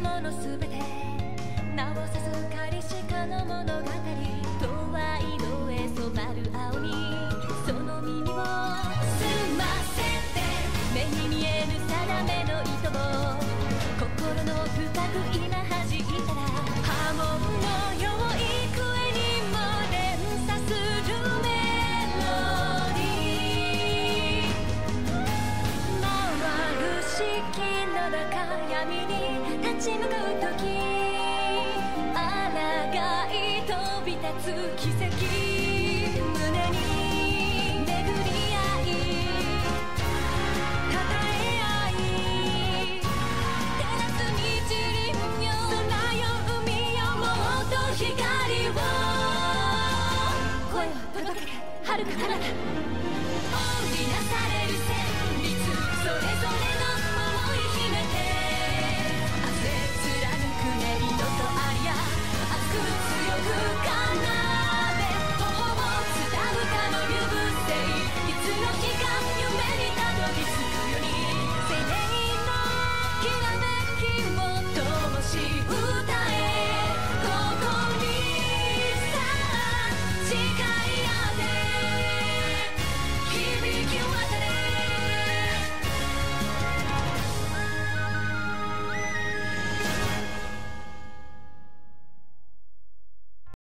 ものすべて。直さず借りしかの物語。闇に立ち向かう時抗い飛び立つ奇跡。胸に巡り合いたたえ合い照らす日輪よ空よ海よもっと光を。声を届けて遥か彼方。